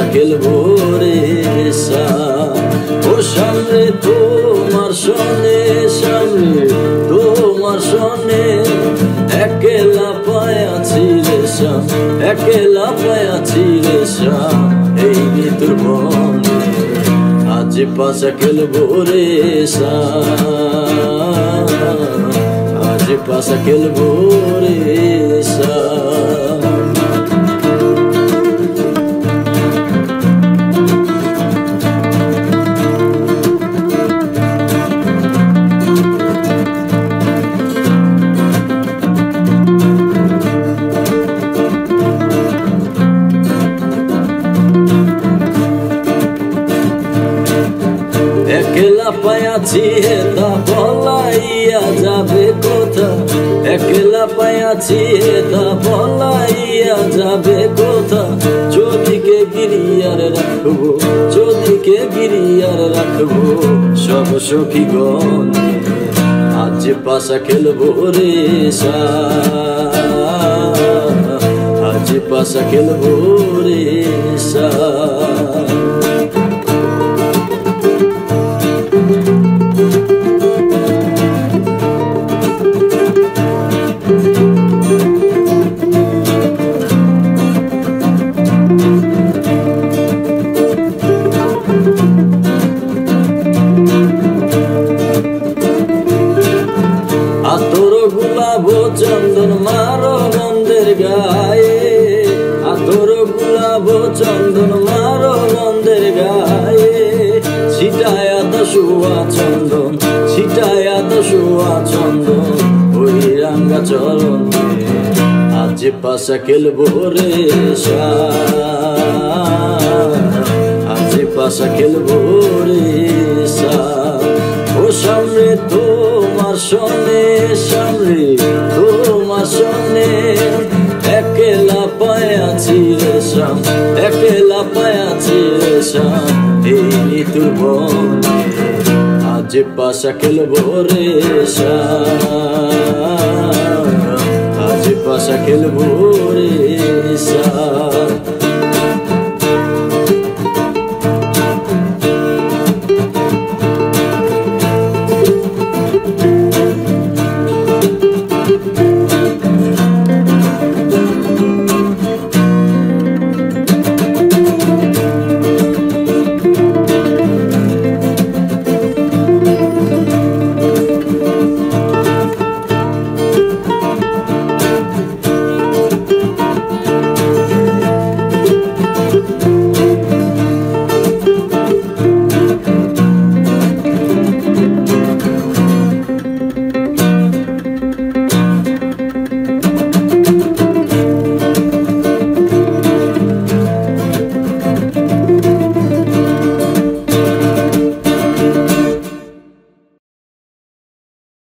পাশা খেলব রে শ্যাম ও সামনে তোমার শোনে সামনে তোমার শোনে একেলা পায়াছি রে শ্যাম একেলা পায়াছি রে শ্যাম এই নিতুর মনে, আজ পাশা খেলব রে শ্যাম আজ পাশা খেলব রে শ্যাম একলা পায়াছি হেতা বলাইয়া যাবে কোথা? একলা পায়াছি হেতা বলাইয়া যাবে কোথা? যদিকে গিরিয়ার রাখব যদিকে গিরিয়ার রাখব, সব সখী গনে আজ পাশা খেলব রে আজ পাশা খেলব রে সা। আতর গুলাব চন্দন মারো নন্দের গায়ে। আতর গুলাব চন্দন মারো নন্দের গায়ে। ছিটায়া দশুয়া চন্দন, ছিটায়া দশুয়া চন্দন, ওই রাঙ্গা চরণ আজ পাশা খেলব রে আজ পাশা খেলব রে ও সামনে তোমার সনে সামনে, তোমার সনে একেলা পায়াছি রে শাম একেলা পায়াছি রে শাম এই বনে আজ পাশা খেলব রে পাশা খেলবো রে Thank